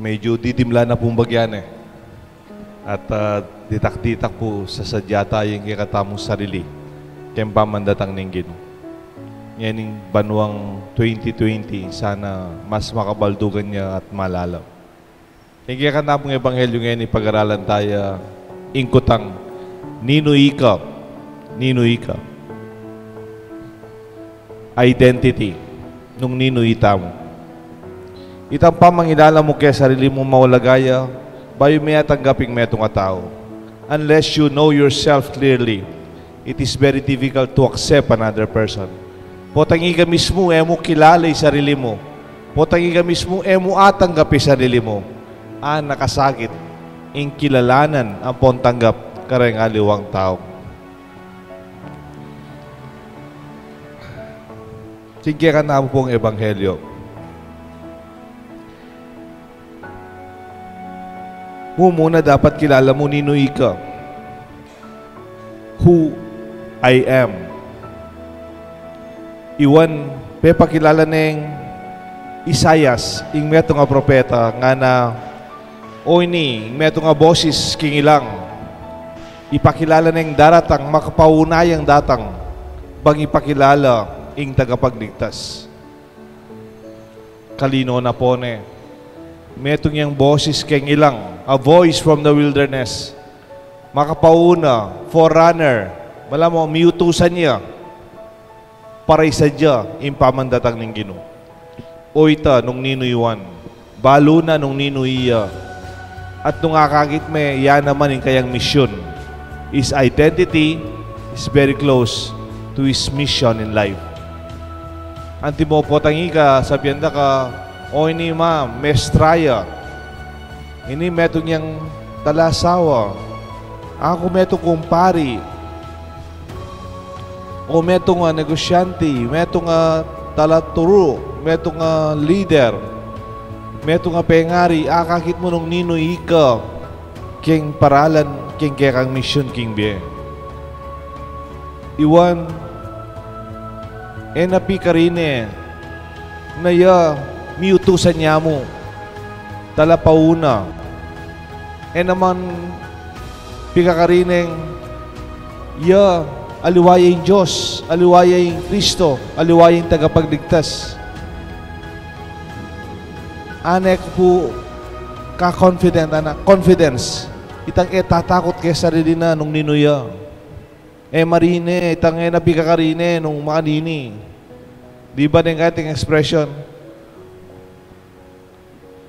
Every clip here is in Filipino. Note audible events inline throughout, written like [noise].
medyo didimla na pong bagyan eh. At ah, ditak-ditak po sa sadya tayong kikatamong sarili. Kaya pamandatang ninggin. Yan yung banwang 2020, sana mas makabaldugan niya at ka na pong ebanghelyo ngayon, ipag-aralan tayo ingkutang Nino Ika. Nino Ika. Identity nung Nino Ita mo. Itang pamangilala mo kaya sarili mo mawalagaya, bayo may tanggaping metong tao. Unless you know yourself clearly, it is very difficult to accept another person. Potangi ka mismo, eh mo kilala sarili mo. Potangi ka mismo, eh mo atanggapi sarili mo. Ah, nakasakit. Ing kilalanan ang pontanggap kareng aliwang tao. Ka na pong ebanghelyo. Mo muna dapat kilala mo nino ka. Who I am. Iwan, pe pakilala ng Isayas, ing meto nga propeta, nga na, o ini, meto nga boses king ilang, ipakilala ng daratang, makapaunayang datang, bang ipakilala ing tagapagligtas. Kalino na po ne, metong yang boses king ilang, a voice from the wilderness, makapauna, forerunner, wala mo, miutusan niya, para isadya, impamandatang ng Ginoo. Oita nung ninuyuan, balo na nung ninuiya, at nung akagit me, yan naman yung kayang misyon. His identity is very close to his mission in life. Anti mo po tangi ka, sabihan ka, o ini ma, mestraya. Ini metong yang talasawa. Ako meto kumpari. O meto nga negosyante, meto nga talaturo, meto nga leader, meto nga pengari, akakit mo nung nino ika, king paralan, king kaya kang mission, king biye. Iwan, enapi ka rin eh, na ya, miutusan niya mo, talapauna, e naman, pika ka rin eh, ya, aliwaya yung Diyos, aliwaya yung Kristo, aliwaya yung tagapagligtas. Anek po ka-confident, anak, confidence. Itang e tatakot kay sarili na nung ninuya. E marine, itang e nabiga ka rin eh, nung makanini. Di ba din ating expression?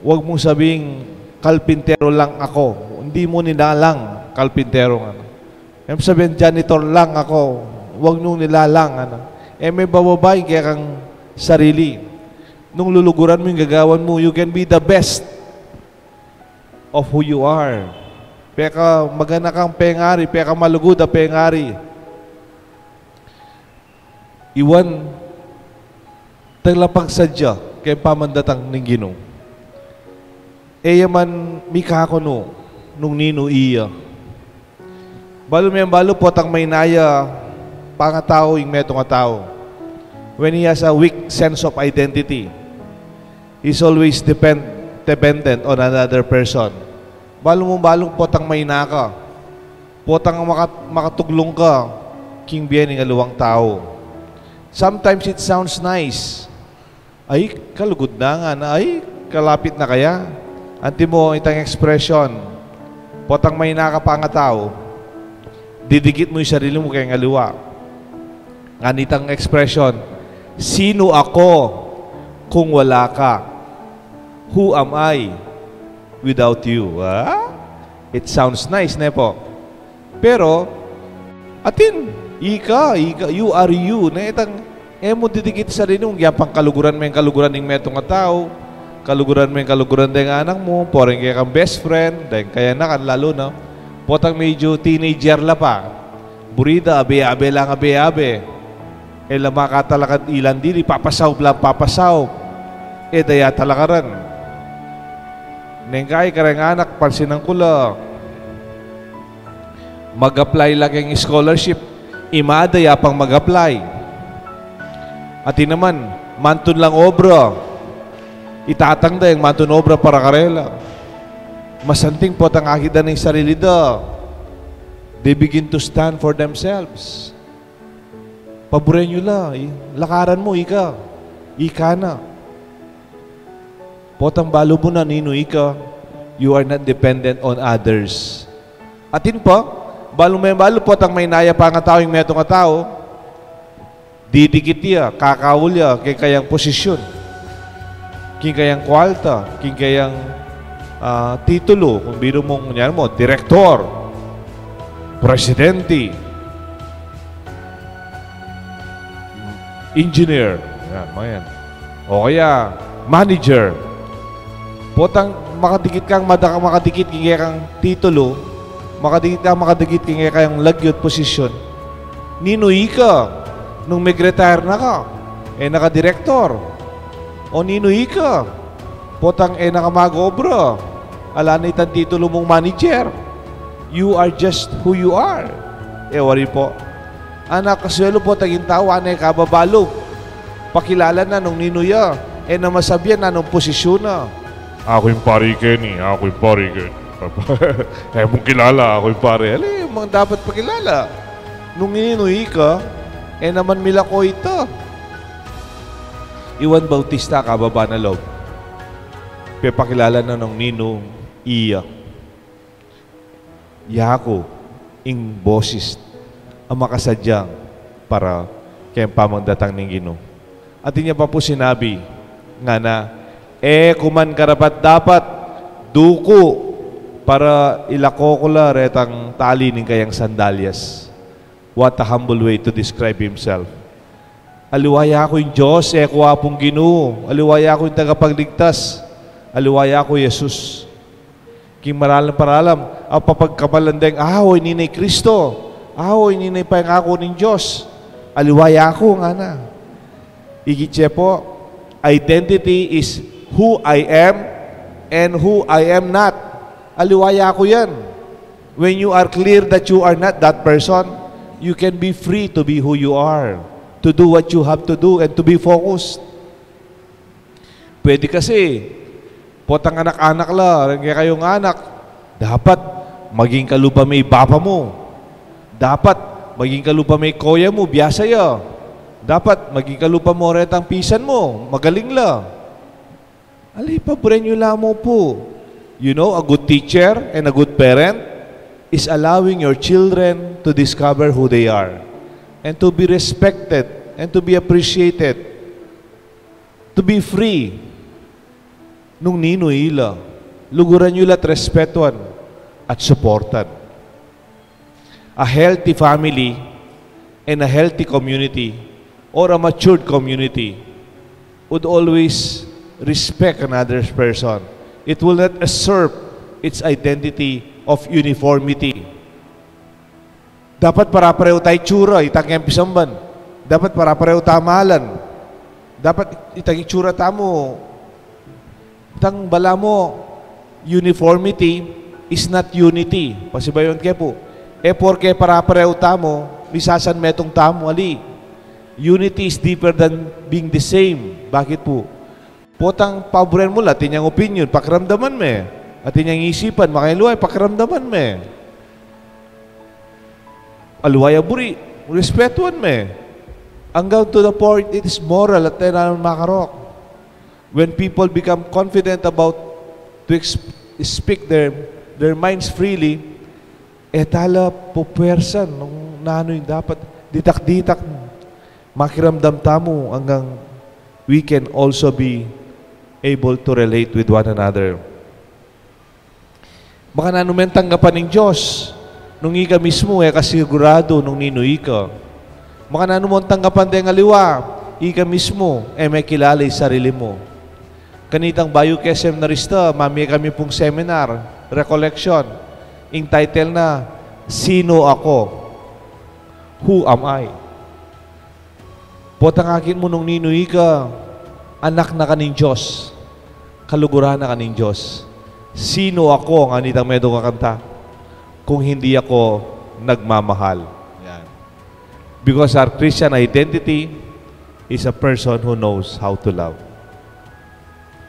Huwag mong sabing kalpintero lang ako. Hindi mo nilalang kalpintero. Ano. Em sabihin, janitor lang ako. Huwag nung nilalang. Ano. Eh may bababay kaya kang sarili. Nung luluguran mo yung gagawan mo, you can be the best of who you are. Peka magana kang pengari, peka malugod a pengari. Iwan taglapag sadya kay pamandatang ning Ginoo. Eya man mikako no nung nino iya. Balo may balo po tang may naya pangatao yung meto nga tao. When he has a weak sense of identity, he's always depend, dependent on another person. Balo mo balong potang may naka. Potang makat, makatuglong ka, king bien ng aluwang tao. Sometimes it sounds nice. Ay, kalugod na nga na. Ay, kalapit na kaya. Anti mo itang expression. Potang may naka pa nga tao. Didikit mo yung sarili mo kay ngaliwa. Nganitang expression. Sino ako kung wala ka? Who am I without you? Ah? It sounds nice, ne po. Pero, atin, ika, ika, you are you. Na itang, eh mo didikit sa rin yung yapang kaluguran mo yung kaluguran ng metong tao, kaluguran mo yung kaluguran ng anak mo, poreng kaya kang best friend, dahil kaya na kan lalo, no? Potang medyo teenager la pa. Burida, abe-abe lang abe-abe. Eh lama ka talaga ilan dili, papasaw lang papasaw. Eh daya talaga rin. Nengkay ka rin anak, pansinang kula. Mag-apply lang yung scholarship. Imadaya pang mag-apply. At naman, mantun lang obra. Itatang da yung matunobra para karela. Masanting po ang akida ng sarili da. They begin to stand for themselves. Paboren nyo la. I- Lakaran mo, ika. Ika na. Potang balo mo na, nino, ika. You are not dependent on others. Atin pa, balo may balo po may naya pa nga tao yung nga tao, didikit niya, kakawul niya, kay kayang posisyon. King kayang kwalta, king kayang ah, titulo, kung biro mong, kunyan mo, direktor, presidente, engineer, yan, mga yan. O kaya, manager. Potang makadikit kang madaka makadikit kaya kang titulo, makadikit kang makadikit kaya kayang lagyot posisyon. Ninuy ka nung mag-retire na ka. Eh naka-director. O ninuy ka. Potang eh nakamag-obra. Ala na itang titulo mong manager. You are just who you are. Eh wari po. Anak kaswelo po taging tao, anay kababalo. Pakilala na nung ninuya. Eh namasabyan na nung posisyon na. Ako yung pari Kenny. Ako yung pari Kenny. [laughs] eh mong kilala, ako yung pari. Ali, mga dapat pakilala. Nung ininuhi ka, eh naman mila ko ito. Iwan Bautista, kababa na loob. Pepakilala na ng ninong iya. Yako, ing boses, ang makasadyang para kaya pamangdatang ng Ginoo. At niya pa po sinabi nga na, eh kuman karapat dapat duko para ilako ko la retang tali ng kayang sandalyas. What a humble way to describe himself. Aliwaya ko yung Diyos, eh ko apong ginoo. Aliwaya ko yung tagapagligtas. Aliwaya ko Jesus. King maralang paralam, ang papagkamalandeng, ahoy ni ni Kristo. Ahoy ni ni pangako ng Diyos. Aliwaya ko nga na. Igitse po, identity is who I am and who I am not. Aliwaya ko yan. When you are clear that you are not that person, you can be free to be who you are, to do what you have to do, and to be focused. Pwede kasi, potang anak-anak la, kaya kayong anak, dapat maging kalupa may bapa mo. Dapat maging kalupa may koya mo, biyasa ya. Dapat maging kalupa mo retang pisan mo, magaling la. Alay, pabrenyo mo po. You know, a good teacher and a good parent is allowing your children to discover who they are and to be respected and to be appreciated, to be free. Nung nino ila, luguran nyo la't respetuan at supportan. A healthy family and a healthy community or a matured community would always respect another person. It will not usurp its identity of uniformity. Dapat para-pareho tayo tsura, itang pisamban. Dapat para-pareho tamalan. Dapat itang itsura tamo. Itang bala mo, uniformity is not unity. Pasibayon ke po. E porke para-pareho tamo, misasan metong tamo, ali. Unity is deeper than being the same. Bakit po? Potang paboren mo la, tinyang opinion, pakiramdaman me. At tinyang isipan, makailuay, pakiramdaman me. Aluwaya buri, respetuan me. Hanggang to the point, it is moral at tayo makarok. When people become confident about to speak their their minds freely, eh tala po puwersan nung nano dapat ditak-ditak makiramdam tamo hanggang we can also be able to relate with one another. Baka nanumen tanggapan ng Diyos nung ika mismo eh kasigurado nung ninuy ka. Baka nanumon tanggapan din ng aliwa, ika mismo eh may kilala sarili mo. Kanitang Bayo Kesem Narista, mami kami pong seminar, recollection, in title na, Sino Ako? Who am I? Potang akin mo nung ninuy ka, anak na kaning Diyos, kaluguran na kaning Diyos. Sino ako, ang anitang medo kakanta, kung hindi ako nagmamahal? Yan. Because our Christian identity is a person who knows how to love.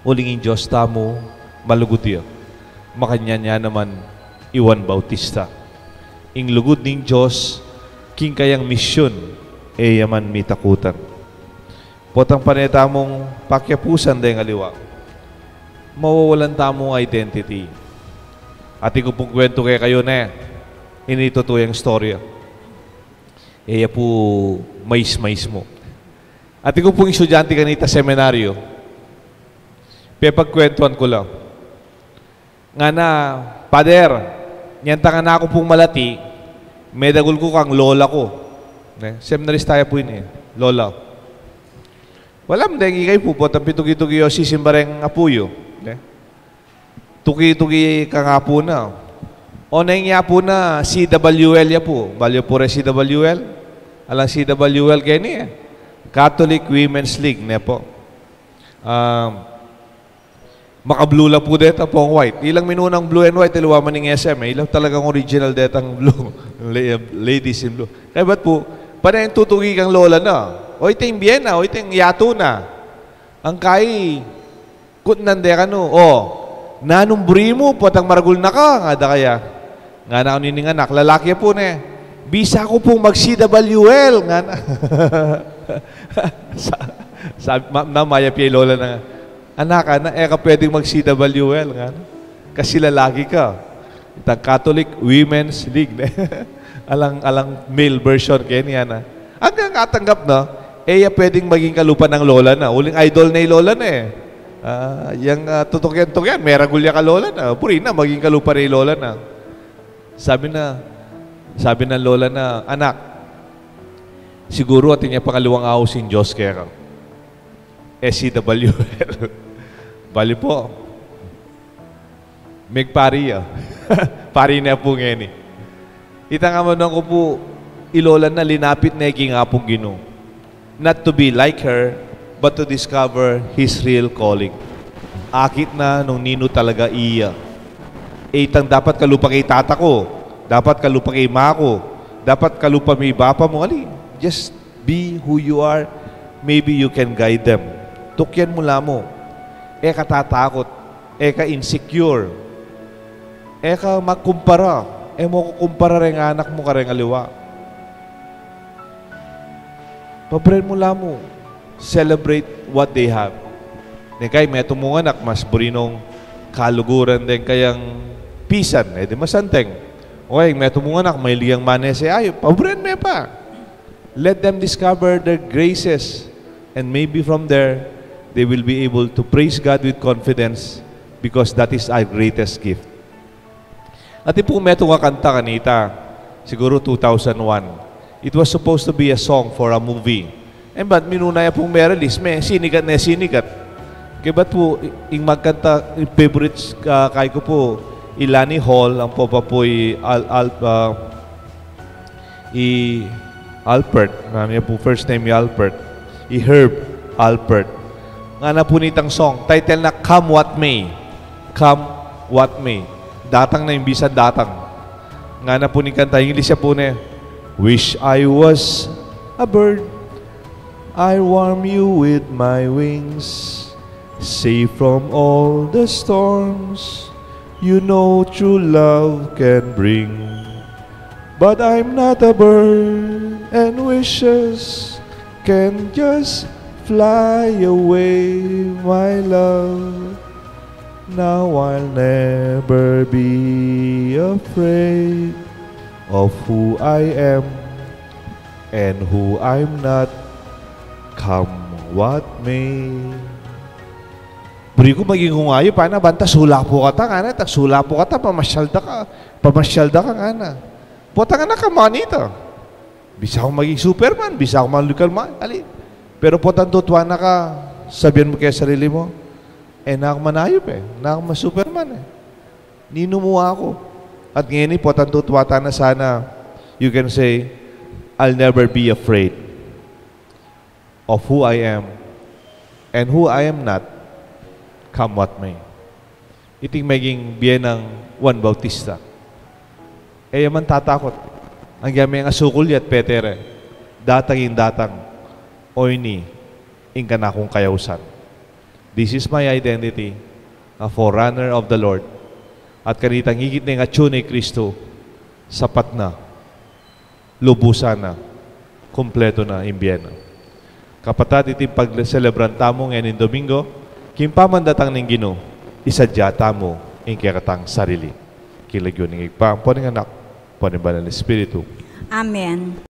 Uling in Diyos tamo malugot iyo. Makanya niya naman Iwan Bautista. Ing lugod ning Diyos, king kayang misyon, e yaman mitakutan. Potang paneta mong pakyapusan dahil aliwa. Mawawalan tamong identity. At ko pong kwento kay kayo na inito to yung storya. Eya po mais-mais mo. At ko pong estudyante kanita seminaryo. Pepagkwentuhan ko lang. Nga na, Pader, niyanta nga na ako pong malati, medagul ko kang lola ko. Ne? Seminarist tayo po yun eh. Lola. Walam dahil ikay po po, tapitugi-tugi o sisimbareng apuyo. Ne? Tuki-tugi ka nga po na. O na nga po na CWL ya po. Balyo po rin CWL. Alang CWL kayo niya. Catholic Women's League ne po. Um, Makablue lang po deta po ang white. Ilang minunang blue and white, ilawa man ng SM. Eh. Ilang talagang original deta ang blue. [laughs] Ladies in blue. Kaya ba't po, pa yung tutugi kang lola na. O ito yung Vienna, o ito yung yato na. Ang kay, kut nande ka no. O, nanumbri mo, potang maragul na ka. Nga da kaya. Nga na nining anak. Lalaki po na Bisa ko pong mag-CWL. Nga na. [laughs] Sabi, ma, na, maya piya lola na. Anak, na eh ka pwedeng mag-CWL. Nga. Kasi lalaki ka. Itang Catholic Women's League. [laughs] alang, alang male version kaya niya na. Hanggang katanggap na, eh pwedeng maging kalupa ng lola na. Uling idol na yung lola na eh. Uh, yung uh, tutukyan-tukyan, may ragulya ka lola na. Puri na, maging kalupa yung lola na. Sabi na, sabi ng lola na, anak, siguro ating niya pangalawang ahosin Diyos kaya ka. SCWL. [laughs] Bali po. Meg pari ah. [laughs] pari na po ngayon eh. Ita nga ko po, ilola na linapit na iking apong gino. Not to be like her, but to discover his real calling. Akit na nung nino talaga iya. Itang dapat kalupa kay tata ko, dapat kalupa kay ma ko, dapat kalupa may bapa mo. Ali, just be who you are. Maybe you can guide them. Tukyan mo mo. E ka tatakot. E ka insecure. E ka magkumpara. E mo kukumpara rin anak mo ka rin aliwa. Pabren mo mo. Celebrate what they have. Ni kay may mong mas burinong kaluguran din kayang pisan. Eh di masanteng. Okay, may mong anak, may liyang manese. Ay, pabren me pa. Let them discover their graces. And maybe from there, they will be able to praise God with confidence because that is our greatest gift. At po meto nga kanta kanita, siguro 2001. It was supposed to be a song for a movie. And but minunaya pong Merelis, may sinigat na sinigat. Kaya ba't po, yung magkanta, yung favorites uh, kay ko po, Ilani Hall, ang po pa po i, Al, Al, uh, i Alpert, namin po first name i Alpert, i Herb Alpert nga na punitang song. Title na Come What May. Come What May. Datang na yung bisa datang. Nga na po ni kanta. Siya po na Wish I was a bird. I warm you with my wings. Safe from all the storms you know true love can bring. But I'm not a bird and wishes can just Fly away, my love. Now I'll never be afraid of who I am and who I'm not. Come what may. Buri ko maging hungayo, paano banta sula po ka ta, kana, tak sula po ka ta, pamasyal da ka, pamasyal da ka, kana. Puta nga na ka, manita. Bisa akong maging Superman, bisa akong malukal man. Ali, pero po tandutwa na ka, sabihan mo kaya sarili mo, eh na ako manayop eh, na ako superman eh. Ninumuha ako. At ngayon po tandutwa na sana, you can say, I'll never be afraid of who I am and who I am not, come what may. Iting maging biyen ng Juan Bautista. Eh, man tatakot. Ang gamay ang asukul yat, Peter, datang datang oy ni ingka na akong kayawsan. This is my identity, a forerunner of the Lord. At kanitang higit na yung atyo ni Kristo, sapat na, lubusan na, kumpleto na imbiyena. Kapatat iti pag-celebran tamo ngayon in Domingo, kimpamandatang ning Gino, isadya tamo in kakatang sarili. Kilagyo ning igpang po ng anak, po ng Espiritu. Amen.